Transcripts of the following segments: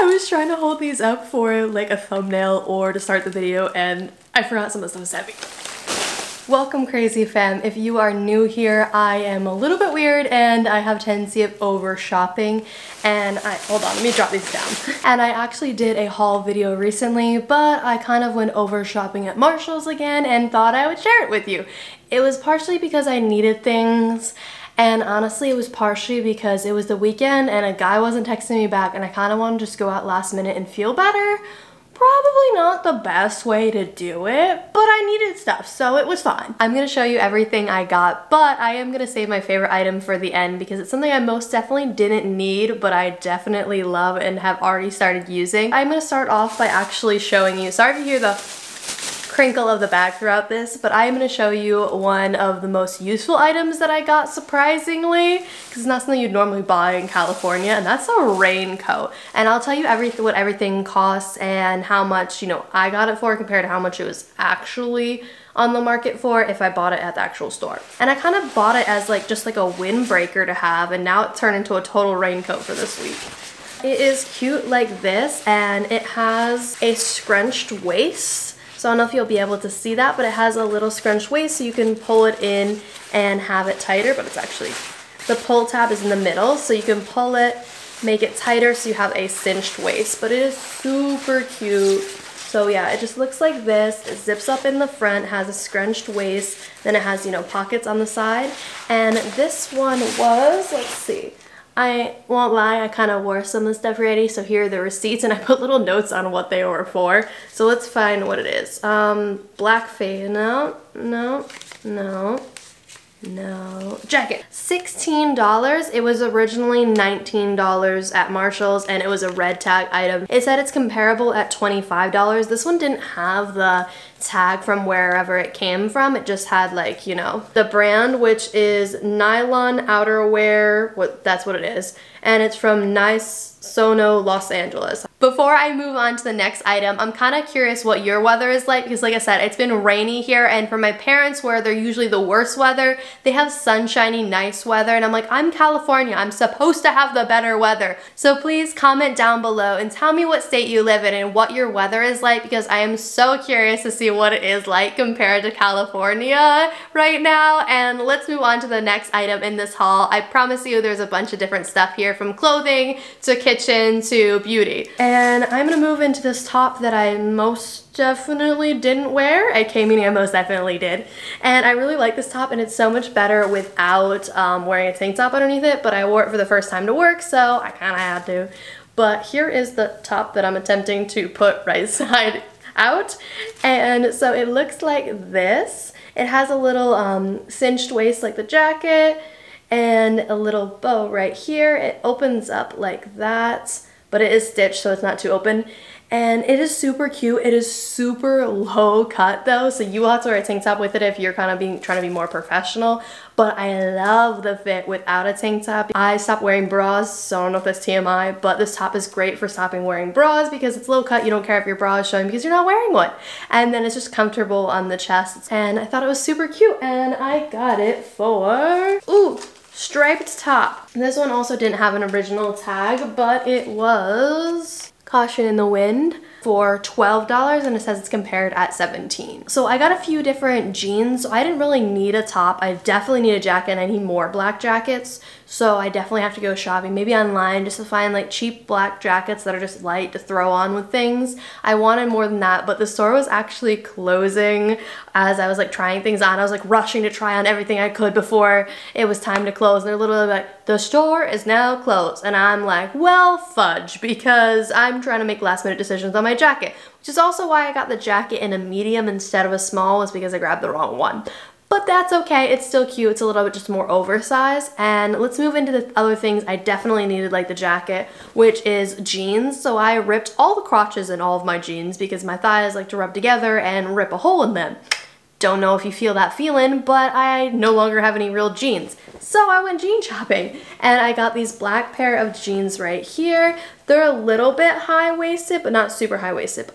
I was trying to hold these up for like a thumbnail or to start the video and I forgot some of the stuff was heavy. Welcome crazy fam. If you are new here, I am a little bit weird and I have a tendency of over shopping and I, hold on, let me drop these down. And I actually did a haul video recently, but I kind of went over shopping at Marshalls again and thought I would share it with you. It was partially because I needed things and honestly, it was partially because it was the weekend and a guy wasn't texting me back and I kind of wanted to just go out last minute and feel better. Probably not the best way to do it, but I needed stuff, so it was fine. I'm gonna show you everything I got, but I am gonna save my favorite item for the end because it's something I most definitely didn't need, but I definitely love and have already started using. I'm gonna start off by actually showing you, sorry to hear the crinkle of the bag throughout this, but I am going to show you one of the most useful items that I got surprisingly, because it's not something you'd normally buy in California, and that's a raincoat. And I'll tell you everything, what everything costs and how much, you know, I got it for compared to how much it was actually on the market for if I bought it at the actual store. And I kind of bought it as like just like a windbreaker to have, and now it turned into a total raincoat for this week. It is cute like this, and it has a scrunched waist so I don't know if you'll be able to see that, but it has a little scrunched waist so you can pull it in and have it tighter, but it's actually, the pull tab is in the middle, so you can pull it, make it tighter so you have a cinched waist, but it is super cute. So yeah, it just looks like this. It zips up in the front, has a scrunched waist, then it has, you know, pockets on the side. And this one was, let's see, I won't lie, I kind of wore some of the stuff already, so here are the receipts, and I put little notes on what they were for. So let's find what it is. Um, black face, no, no, no. No. Jacket. $16. It was originally $19 at Marshalls and it was a red tag item. It said it's comparable at $25. This one didn't have the tag from wherever it came from. It just had like, you know, the brand, which is Nylon Outerwear. What That's what it is. And it's from Nice Sono, Los Angeles. Before I move on to the next item, I'm kind of curious what your weather is like because like I said, it's been rainy here and for my parents where they're usually the worst weather, they have sunshiny, nice weather and I'm like, I'm California, I'm supposed to have the better weather. So please comment down below and tell me what state you live in and what your weather is like because I am so curious to see what it is like compared to California right now. And let's move on to the next item in this haul. I promise you there's a bunch of different stuff here from clothing to kitchen to beauty. And I'm gonna move into this top that I most definitely didn't wear. I came meaning I most definitely did. And I really like this top and it's so much better without um, wearing a tank top underneath it, but I wore it for the first time to work, so I kinda had to. But here is the top that I'm attempting to put right side out. And so it looks like this. It has a little um, cinched waist like the jacket and a little bow right here. It opens up like that, but it is stitched so it's not too open. And it is super cute. It is super low cut though, so you will have to wear a tank top with it if you're kind of being trying to be more professional. But I love the fit without a tank top. I stopped wearing bras, so I don't know if that's TMI, but this top is great for stopping wearing bras because it's low cut. You don't care if your bra is showing because you're not wearing one. And then it's just comfortable on the chest. And I thought it was super cute and I got it for, ooh, striped top. This one also didn't have an original tag, but it was Caution in the Wind for $12 and it says it's compared at 17. So I got a few different jeans. So I didn't really need a top. I definitely need a jacket and I need more black jackets. So I definitely have to go shopping, maybe online just to find like cheap black jackets that are just light to throw on with things. I wanted more than that, but the store was actually closing as I was like trying things on. I was like rushing to try on everything I could before it was time to close. And they're literally like, the store is now closed. And I'm like, well, fudge, because I'm trying to make last minute decisions on my jacket, which is also why I got the jacket in a medium instead of a small was because I grabbed the wrong one but that's okay. It's still cute. It's a little bit just more oversized. And let's move into the other things I definitely needed like the jacket, which is jeans. So I ripped all the crotches in all of my jeans because my thighs like to rub together and rip a hole in them. Don't know if you feel that feeling, but I no longer have any real jeans. So I went jean shopping and I got these black pair of jeans right here. They're a little bit high-waisted, but not super high-waisted.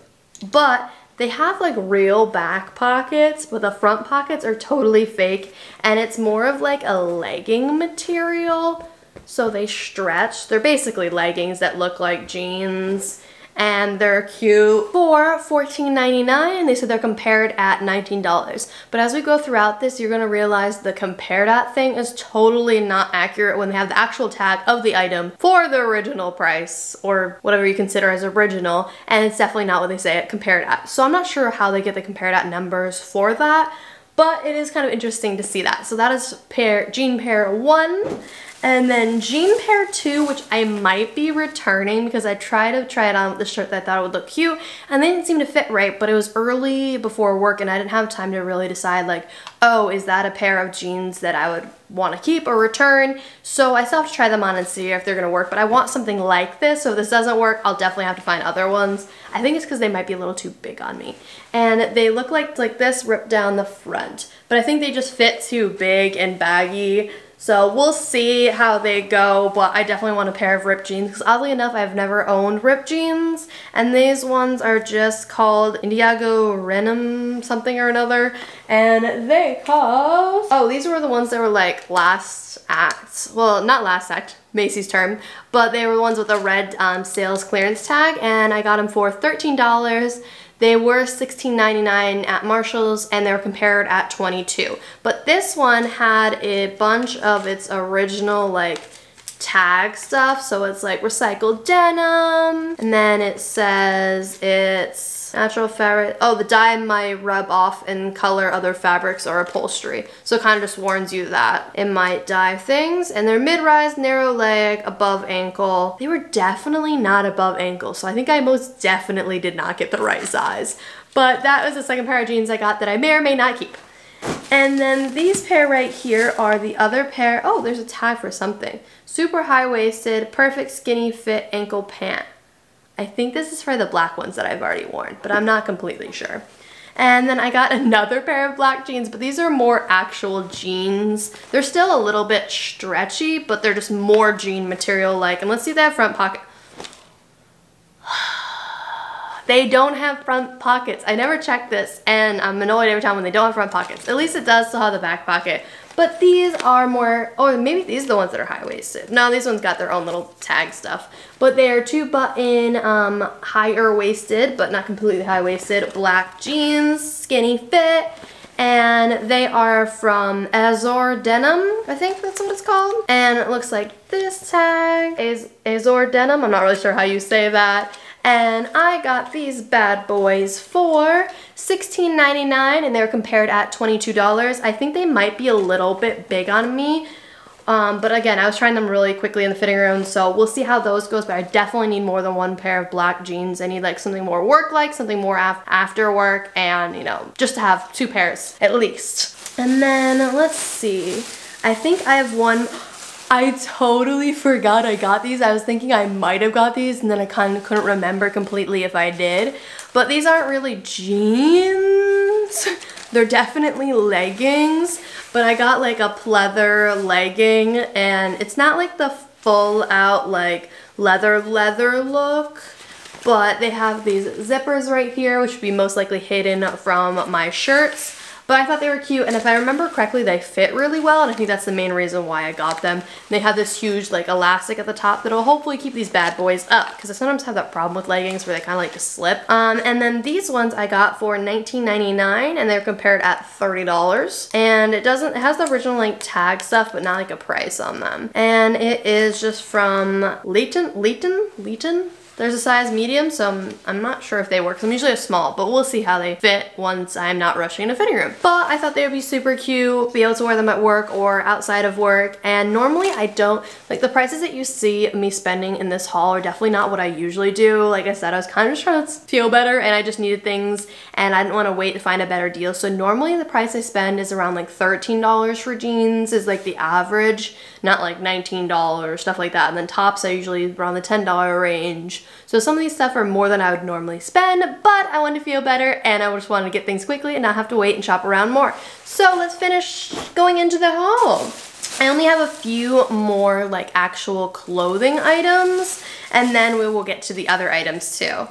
But they have like real back pockets, but the front pockets are totally fake and it's more of like a legging material. So they stretch. They're basically leggings that look like jeans and they're cute for $14.99 and they said they're compared at $19. But as we go throughout this, you're gonna realize the compared at thing is totally not accurate when they have the actual tag of the item for the original price or whatever you consider as original, and it's definitely not what they say it compared at. So I'm not sure how they get the compared at numbers for that, but it is kind of interesting to see that. So that is pair jean pair one. And then jean pair two, which I might be returning because I tried to try it on with the shirt that I thought would look cute and they didn't seem to fit right, but it was early before work and I didn't have time to really decide like, oh, is that a pair of jeans that I would want to keep or return? So I still have to try them on and see if they're going to work, but I want something like this. So if this doesn't work, I'll definitely have to find other ones. I think it's because they might be a little too big on me. And they look like, like this ripped down the front, but I think they just fit too big and baggy. So we'll see how they go, but I definitely want a pair of ripped jeans because oddly enough, I've never owned ripped jeans. And these ones are just called Indiegogo Renim something or another. And they cost... Oh, these were the ones that were like last act. Well, not last act, Macy's term, but they were the ones with a red um, sales clearance tag. And I got them for $13. They were $16.99 at Marshalls and they were compared at 22. But this one had a bunch of its original like tag stuff. So it's like recycled denim and then it says it's Natural fabric. Oh, the dye might rub off and color other fabrics or upholstery. So it kind of just warns you that it might dye things. And they're mid-rise, narrow leg, above ankle. They were definitely not above ankle. So I think I most definitely did not get the right size. But that was the second pair of jeans I got that I may or may not keep. And then these pair right here are the other pair. Oh, there's a tag for something. Super high-waisted, perfect skinny fit ankle pant. I think this is for the black ones that I've already worn, but I'm not completely sure. And then I got another pair of black jeans, but these are more actual jeans. They're still a little bit stretchy, but they're just more jean material like. And let's see have front pocket. they don't have front pockets. I never checked this, and I'm annoyed every time when they don't have front pockets. At least it does still have the back pocket. But these are more, oh, maybe these are the ones that are high-waisted. No, these ones got their own little tag stuff. But they are two button, um, higher waisted, but not completely high waisted, black jeans, skinny fit. And they are from Azor Denim, I think that's what it's called. And it looks like this tag is Azor Denim. I'm not really sure how you say that and I got these bad boys for $16.99 and they were compared at $22. I think they might be a little bit big on me. Um, but again, I was trying them really quickly in the fitting room, so we'll see how those goes, but I definitely need more than one pair of black jeans. I need like something more work-like, something more af after work, and you know, just to have two pairs at least. And then let's see. I think I have one, I totally forgot I got these. I was thinking I might have got these and then I kind of couldn't remember completely if I did. But these aren't really jeans. They're definitely leggings, but I got like a pleather legging and it's not like the full out like leather leather look, but they have these zippers right here, which would be most likely hidden from my shirts. But I thought they were cute, and if I remember correctly, they fit really well, and I think that's the main reason why I got them. They have this huge, like, elastic at the top that'll hopefully keep these bad boys up, because I sometimes have that problem with leggings where they kind of like to slip. Um, and then these ones I got for $19.99, and they're compared at $30. And it doesn't, it has the original, like, tag stuff, but not, like, a price on them. And it is just from Leighton, Leighton, Leighton? There's a size medium, so I'm, I'm not sure if they work. I'm usually a small, but we'll see how they fit once I'm not rushing in a fitting room. But I thought they would be super cute, be able to wear them at work or outside of work. And normally I don't, like the prices that you see me spending in this haul are definitely not what I usually do. Like I said, I was kind of just trying to feel better and I just needed things and I didn't want to wait to find a better deal. So normally the price I spend is around like $13 for jeans is like the average, not like $19, stuff like that. And then tops I usually around the $10 range. So some of these stuff are more than I would normally spend, but I wanted to feel better and I just wanted to get things quickly and not have to wait and shop around more. So let's finish going into the haul. I only have a few more like actual clothing items and then we will get to the other items too.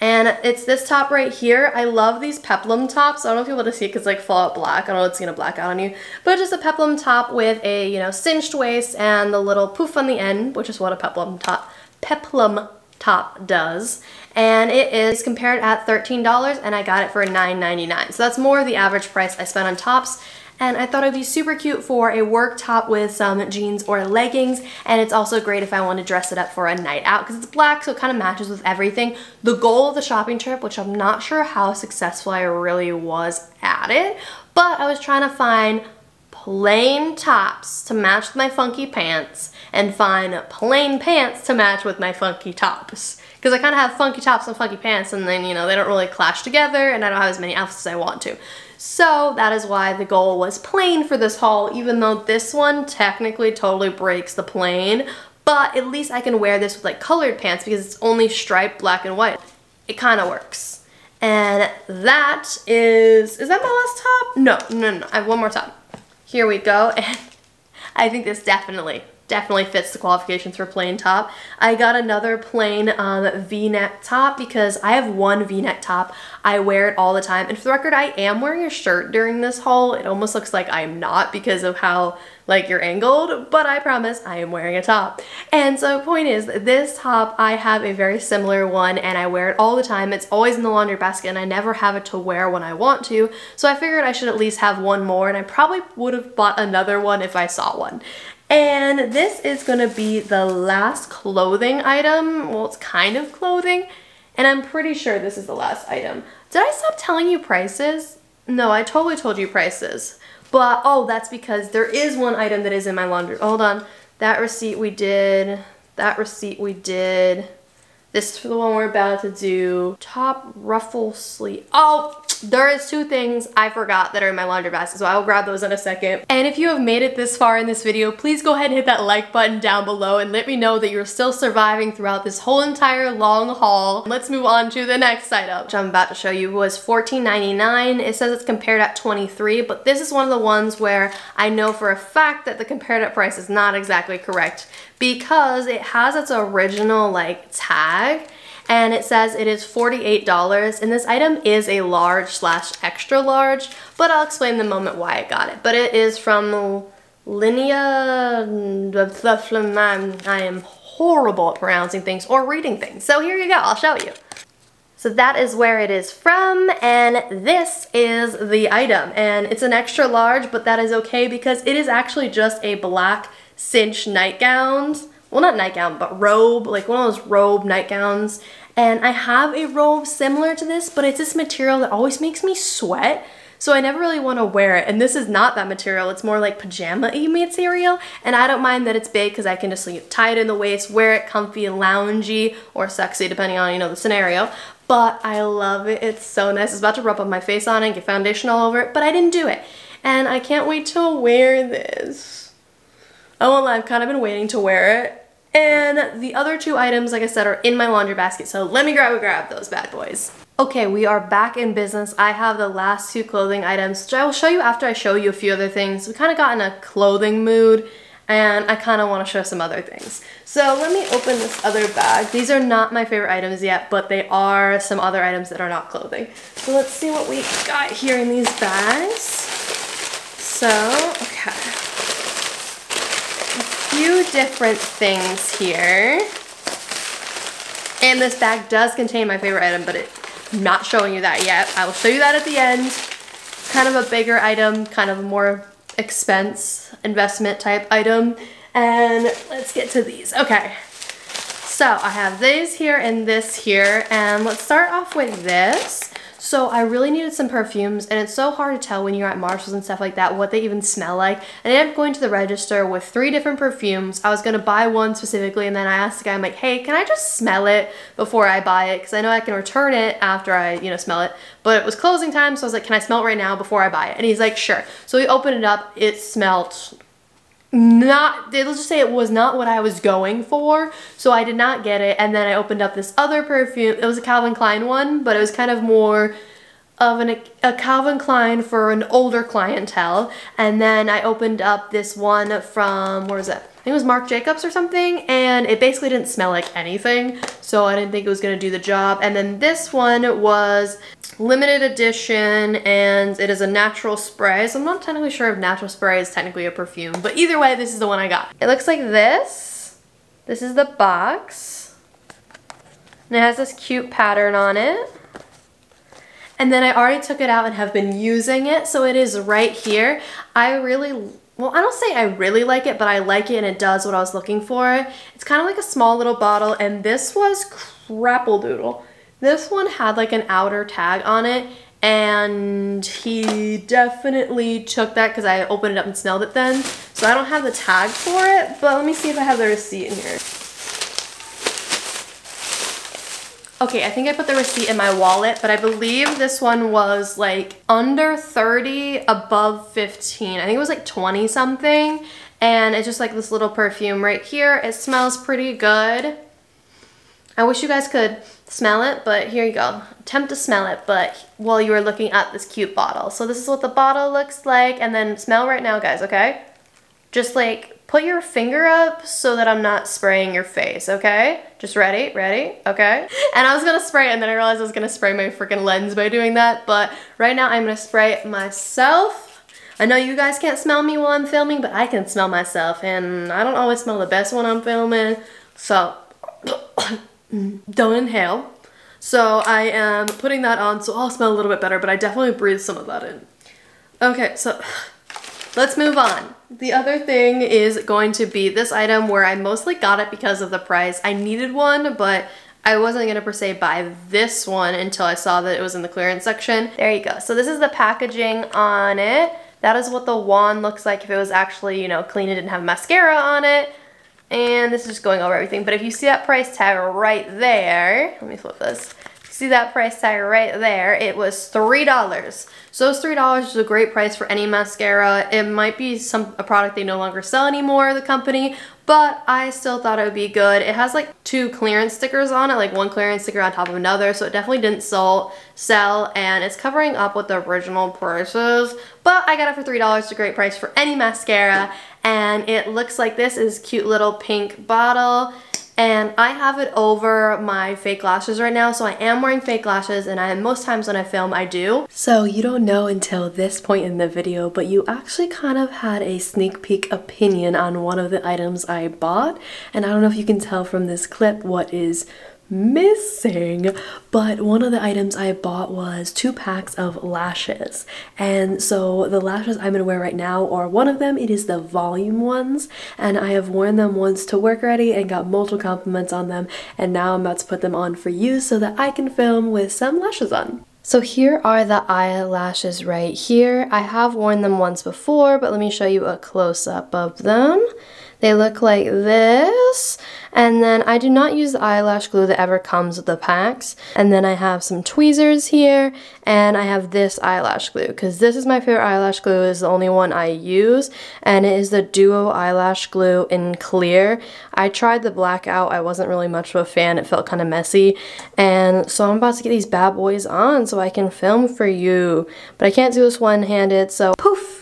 And it's this top right here. I love these peplum tops. I don't know if you'll be able to see it because like fallout black. I don't know it's gonna black out on you. But just a peplum top with a, you know, cinched waist and the little poof on the end, which is what a peplum top, peplum top does. And it is compared at $13 and I got it for $9.99. So that's more the average price I spent on tops and I thought it'd be super cute for a work top with some jeans or leggings and it's also great if I want to dress it up for a night out because it's black so it kind of matches with everything. The goal of the shopping trip, which I'm not sure how successful I really was at it, but I was trying to find plain tops to match with my funky pants and find plain pants to match with my funky tops. Because I kind of have funky tops and funky pants and then, you know, they don't really clash together and I don't have as many outfits as I want to. So that is why the goal was plain for this haul, even though this one technically totally breaks the plain, but at least I can wear this with like colored pants because it's only striped black and white. It kind of works. And that is, is that my last top? No, no, no, I have one more top. Here we go, and I think this definitely definitely fits the qualifications for plain top. I got another plain um, v-neck top because I have one v-neck top. I wear it all the time. And for the record, I am wearing a shirt during this haul. It almost looks like I'm not because of how like you're angled, but I promise I am wearing a top. And so point is, this top, I have a very similar one and I wear it all the time. It's always in the laundry basket and I never have it to wear when I want to. So I figured I should at least have one more and I probably would have bought another one if I saw one. And this is gonna be the last clothing item. Well, it's kind of clothing. And I'm pretty sure this is the last item. Did I stop telling you prices? No, I totally told you prices. But, oh, that's because there is one item that is in my laundry. Hold on. That receipt we did. That receipt we did. This is for the one we're about to do. Top ruffle sleeve. Oh, there is two things I forgot that are in my laundry basket, so I'll grab those in a second. And if you have made it this far in this video, please go ahead and hit that like button down below and let me know that you're still surviving throughout this whole entire long haul. Let's move on to the next item, which I'm about to show you was $14.99. It says it's compared at 23, but this is one of the ones where I know for a fact that the compared at price is not exactly correct because it has its original like tag and it says it is $48 and this item is a large slash extra large but I'll explain the moment why I got it. But it is from Linea I am horrible at pronouncing things or reading things. So here you go I'll show you. So that is where it is from and this is the item. And it's an extra large but that is okay because it is actually just a black cinch nightgowns well not nightgown but robe like one of those robe nightgowns and I have a robe similar to this, but it's this material that always makes me sweat. So I never really want to wear it. And this is not that material. It's more like pajama-y material. And I don't mind that it's big because I can just like, tie it in the waist, wear it comfy and loungy or sexy depending on, you know, the scenario. But I love it. It's so nice. I about to rub up my face on it and get foundation all over it, but I didn't do it. And I can't wait to wear this. I won't lie, I've kind of been waiting to wear it and the other two items, like I said, are in my laundry basket, so let me grab grab those bad boys. Okay, we are back in business. I have the last two clothing items, which I will show you after I show you a few other things. We kind of got in a clothing mood, and I kind of want to show some other things. So let me open this other bag. These are not my favorite items yet, but they are some other items that are not clothing. So let's see what we got here in these bags. So, okay few different things here. And this bag does contain my favorite item, but it, not showing you that yet. I will show you that at the end. Kind of a bigger item, kind of a more expense investment type item. And let's get to these. Okay. So I have these here and this here. And let's start off with this. So I really needed some perfumes and it's so hard to tell when you're at Marshalls and stuff like that what they even smell like. And I ended up going to the register with three different perfumes. I was going to buy one specifically and then I asked the guy, I'm like, hey, can I just smell it before I buy it? Because I know I can return it after I, you know, smell it. But it was closing time so I was like, can I smell it right now before I buy it? And he's like, sure. So we opened it up. It smelled not let's just say it was not what I was going for so I did not get it and then I opened up this other perfume it was a Calvin Klein one but it was kind of more of an, a Calvin Klein for an older clientele and then I opened up this one from where is it I think it was Marc Jacobs or something, and it basically didn't smell like anything, so I didn't think it was gonna do the job. And then this one was limited edition, and it is a natural spray, so I'm not technically sure if natural spray is technically a perfume, but either way, this is the one I got. It looks like this. This is the box. And it has this cute pattern on it. And then I already took it out and have been using it, so it is right here. I really well, I don't say I really like it, but I like it and it does what I was looking for. It's kind of like a small little bottle and this was crapple doodle. This one had like an outer tag on it and he definitely took that because I opened it up and smelled it then. So I don't have the tag for it, but let me see if I have the receipt in here. Okay, I think I put the receipt in my wallet, but I believe this one was like under 30, above 15. I think it was like 20 something. And it's just like this little perfume right here. It smells pretty good. I wish you guys could smell it, but here you go. Attempt to smell it, but while you are looking at this cute bottle. So this is what the bottle looks like, and then smell right now, guys, okay? Just like put your finger up so that I'm not spraying your face, okay? Just ready, ready, okay? And I was gonna spray and then I realized I was gonna spray my freaking lens by doing that, but right now I'm gonna spray myself. I know you guys can't smell me while I'm filming, but I can smell myself and I don't always smell the best when I'm filming, so don't inhale. So I am putting that on so I'll smell a little bit better, but I definitely breathed some of that in. Okay, so let's move on. The other thing is going to be this item where I mostly got it because of the price. I needed one, but I wasn't gonna per se buy this one until I saw that it was in the clearance section. There you go. So this is the packaging on it. That is what the wand looks like if it was actually, you know, clean and didn't have mascara on it. And this is just going over everything. But if you see that price tag right there, let me flip this see that price tag right there, it was $3. So those $3 is a great price for any mascara. It might be some a product they no longer sell anymore, the company, but I still thought it would be good. It has like two clearance stickers on it, like one clearance sticker on top of another, so it definitely didn't sell, sell and it's covering up with the original prices, but I got it for $3, it's a great price for any mascara, and it looks like this is cute little pink bottle. And I have it over my fake lashes right now, so I am wearing fake lashes and I most times when I film I do. So you don't know until this point in the video, but you actually kind of had a sneak peek opinion on one of the items I bought. And I don't know if you can tell from this clip what is missing but one of the items I bought was two packs of lashes and so the lashes I'm gonna wear right now are one of them it is the volume ones and I have worn them once to work ready and got multiple compliments on them and now I'm about to put them on for you so that I can film with some lashes on. So here are the eyelashes right here. I have worn them once before, but let me show you a close-up of them. They look like this. And then I do not use the eyelash glue that ever comes with the packs. And then I have some tweezers here and I have this eyelash glue because this is my favorite eyelash glue. It's the only one I use and it is the Duo eyelash glue in clear. I tried the black out. I wasn't really much of a fan. It felt kind of messy. And so I'm about to get these bad boys on so I can film for you. But I can't do this one-handed so poof!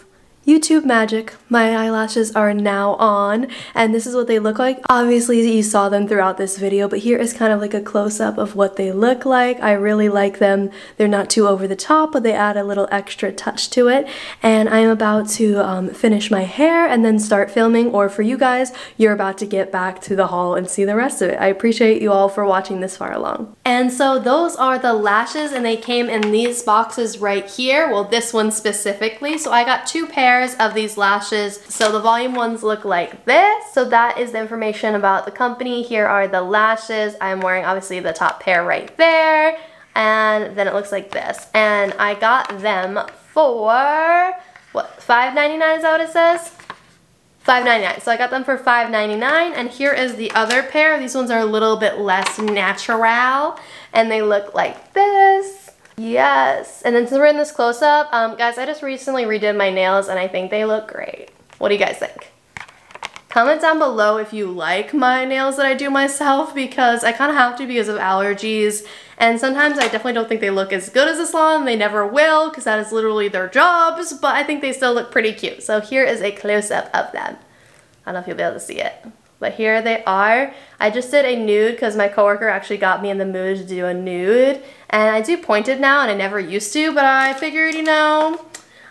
YouTube magic. My eyelashes are now on and this is what they look like. Obviously you saw them throughout this video but here is kind of like a close-up of what they look like. I really like them. They're not too over the top but they add a little extra touch to it and I'm about to um, finish my hair and then start filming or for you guys you're about to get back to the haul and see the rest of it. I appreciate you all for watching this far along. And so those are the lashes and they came in these boxes right here. Well this one specifically. So I got two pairs pairs of these lashes. So the volume ones look like this. So that is the information about the company. Here are the lashes. I'm wearing obviously the top pair right there. And then it looks like this. And I got them for, what, $5.99 is that what it says? $5.99. So I got them for $5.99 and here is the other pair. These ones are a little bit less natural and they look like this. Yes. And then since we're in this close-up, um, guys, I just recently redid my nails and I think they look great. What do you guys think? Comment down below if you like my nails that I do myself because I kind of have to because of allergies. And sometimes I definitely don't think they look as good as a salon. They never will because that is literally their jobs, but I think they still look pretty cute. So here is a close-up of them. I don't know if you'll be able to see it. But here they are. I just did a nude because my coworker actually got me in the mood to do a nude. And I do pointed now and I never used to, but I figured, you know,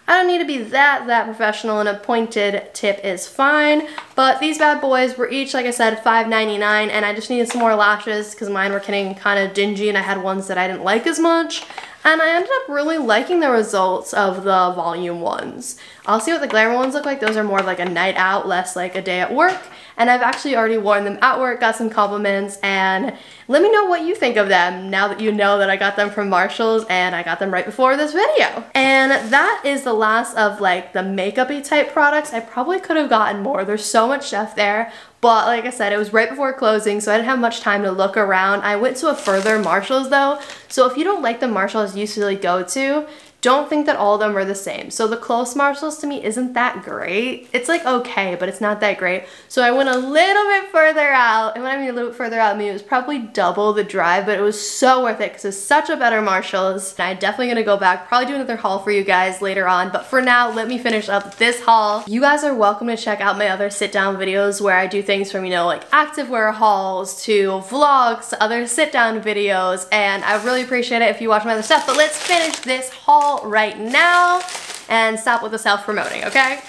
I don't need to be that, that professional and a pointed tip is fine. But these bad boys were each, like I said, $5.99 and I just needed some more lashes because mine were getting kind of dingy and I had ones that I didn't like as much. And I ended up really liking the results of the volume ones. I'll see what the glamour ones look like. Those are more like a night out, less like a day at work and I've actually already worn them at work, got some compliments, and let me know what you think of them now that you know that I got them from Marshalls and I got them right before this video. And that is the last of like the makeup-y type products. I probably could have gotten more. There's so much stuff there, but like I said, it was right before closing, so I didn't have much time to look around. I went to a further Marshalls though, so if you don't like the Marshalls you usually go to, don't think that all of them are the same. So the close Marshalls to me isn't that great. It's like okay, but it's not that great. So I went a little bit further out, and when I mean a little bit further out, I mean it was probably double the drive, but it was so worth it because it's such a better Marshalls. And I'm definitely gonna go back, probably do another haul for you guys later on, but for now, let me finish up this haul. You guys are welcome to check out my other sit down videos where I do things from, you know, like activewear hauls to vlogs other sit down videos, and I really appreciate it if you watch my other stuff, but let's finish this haul right now and stop with the self-promoting, okay?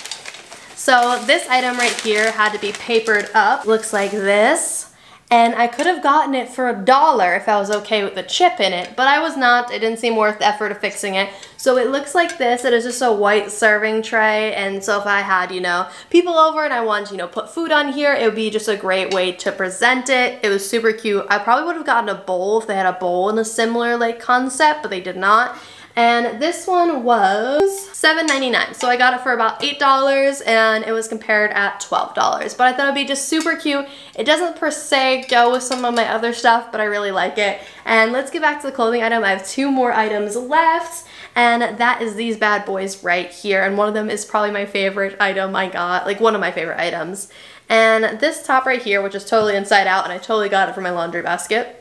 So this item right here had to be papered up. Looks like this. And I could have gotten it for a dollar if I was okay with the chip in it, but I was not. It didn't seem worth the effort of fixing it. So it looks like this. It is just a white serving tray. And so if I had, you know, people over and I wanted, you know, put food on here, it would be just a great way to present it. It was super cute. I probably would have gotten a bowl if they had a bowl in a similar like concept, but they did not. And this one was $7.99. So I got it for about $8 and it was compared at $12. But I thought it'd be just super cute. It doesn't per se go with some of my other stuff, but I really like it. And let's get back to the clothing item. I have two more items left and that is these bad boys right here. And one of them is probably my favorite item I got, like one of my favorite items. And this top right here, which is totally inside out, and I totally got it from my laundry basket.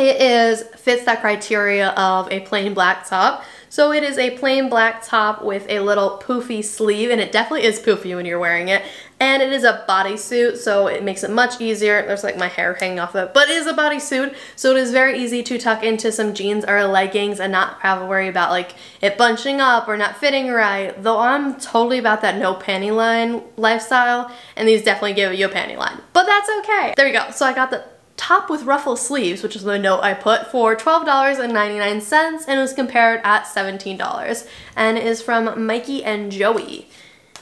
It is fits that criteria of a plain black top. So it is a plain black top with a little poofy sleeve, and it definitely is poofy when you're wearing it. And it is a bodysuit, so it makes it much easier. There's like my hair hanging off of it, but it is a bodysuit, so it is very easy to tuck into some jeans or leggings and not have to worry about like it bunching up or not fitting right. Though I'm totally about that no panty line lifestyle, and these definitely give you a panty line. But that's okay. There we go. So I got the top with ruffle sleeves, which is the note I put, for $12.99 and it was compared at $17 and is from Mikey and Joey.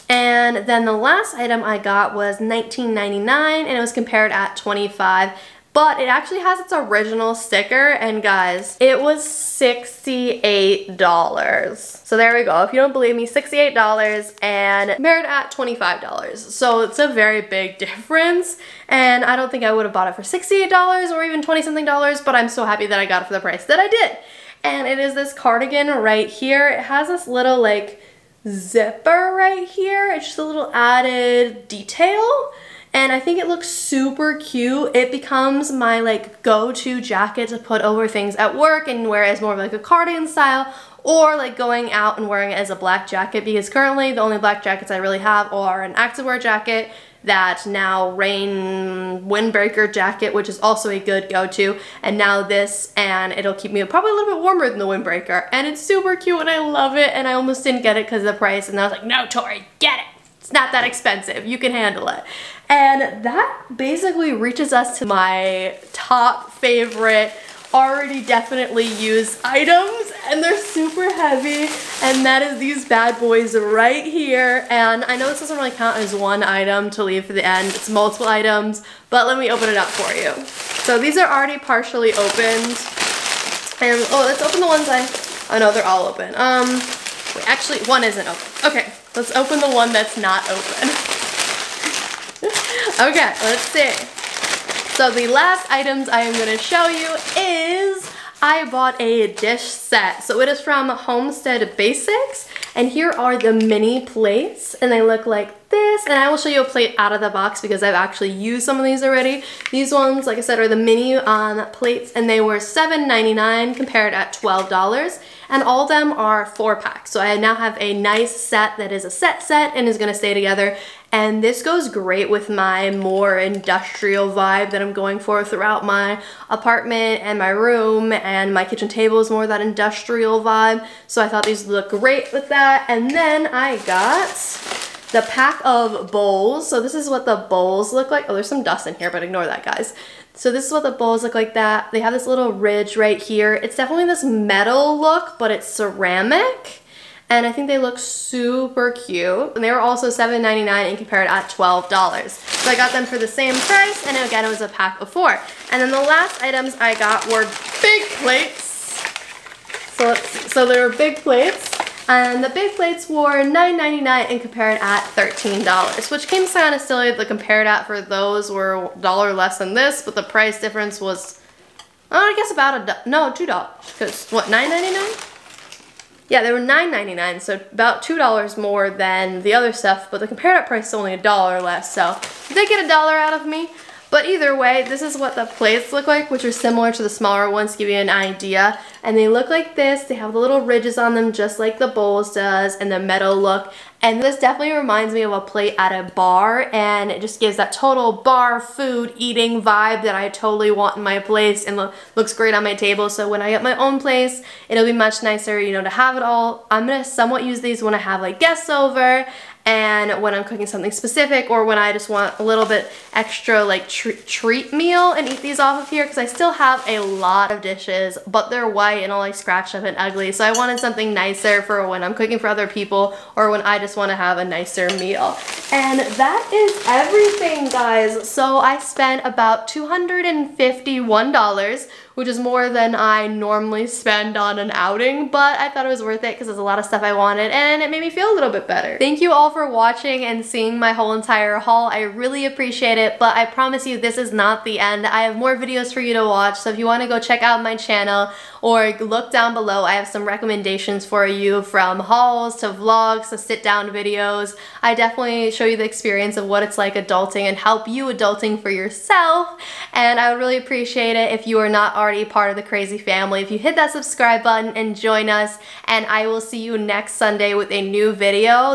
And then the last item I got was $19.99 and it was compared at 25 but it actually has its original sticker and guys, it was $68. So there we go. If you don't believe me, $68 and Merit at $25. So it's a very big difference and I don't think I would have bought it for $68 or even 20 something dollars, but I'm so happy that I got it for the price that I did. And it is this cardigan right here. It has this little like zipper right here. It's just a little added detail and I think it looks super cute. It becomes my like go-to jacket to put over things at work and wear as more of like a cardigan style or like going out and wearing it as a black jacket because currently the only black jackets I really have are an activewear jacket that now rain windbreaker jacket which is also a good go-to and now this and it'll keep me probably a little bit warmer than the windbreaker and it's super cute and I love it and I almost didn't get it because of the price and I was like no Tori get it it's not that expensive. You can handle it. And that basically reaches us to my top favorite already definitely used items and they're super heavy and that is these bad boys right here. And I know this doesn't really count as one item to leave for the end it's multiple items but let me open it up for you. So these are already partially opened. And oh let's open the ones I oh no they're all open. Um wait actually one isn't open. Okay Let's open the one that's not open. okay, let's see. So the last items I am going to show you is I bought a dish set. So it is from Homestead Basics. And here are the mini plates. And they look like this. And I will show you a plate out of the box because I've actually used some of these already. These ones, like I said, are the mini um, plates. And they were $7.99 compared at $12 and all of them are four packs. So I now have a nice set that is a set set and is gonna stay together And this goes great with my more industrial vibe that I'm going for throughout my apartment and my room and my kitchen table is more that industrial vibe. So I thought these look great with that. And then I got the pack of bowls. So this is what the bowls look like. Oh, there's some dust in here, but ignore that, guys. So this is what the bowls look like that. They have this little ridge right here. It's definitely this metal look, but it's ceramic. And I think they look super cute. And they were also $7.99 and compared at $12. So I got them for the same price, and again, it was a pack of four. And then the last items I got were big plates. So, so they were big plates. And the big plates were $9.99 and compared at $13, which came kind of silly. The compared at for those were a dollar less than this, but the price difference was, oh, I guess about a, no, $2. Because, what, $9.99? Yeah, they were $9.99, so about $2 more than the other stuff, but the compared at price is only a dollar less, so they get a dollar out of me. But either way, this is what the plates look like, which are similar to the smaller ones to give you an idea. And they look like this. They have the little ridges on them just like the bowls does and the metal look. And this definitely reminds me of a plate at a bar and it just gives that total bar food eating vibe that I totally want in my place and lo looks great on my table. So when I get my own place, it'll be much nicer, you know, to have it all. I'm gonna somewhat use these when I have like guests over and when I'm cooking something specific or when I just want a little bit extra like tr treat meal and eat these off of here because I still have a lot of dishes but they're white and all like scratched up and ugly. So I wanted something nicer for when I'm cooking for other people or when I just want to have a nicer meal. And that is everything guys. So I spent about $251 which is more than I normally spend on an outing, but I thought it was worth it because there's a lot of stuff I wanted and it made me feel a little bit better. Thank you all for watching and seeing my whole entire haul. I really appreciate it, but I promise you this is not the end. I have more videos for you to watch, so if you want to go check out my channel or look down below, I have some recommendations for you from hauls to vlogs to sit down videos. I definitely show you the experience of what it's like adulting and help you adulting for yourself, and I would really appreciate it if you are not already part of the crazy family, if you hit that subscribe button and join us, and I will see you next Sunday with a new video.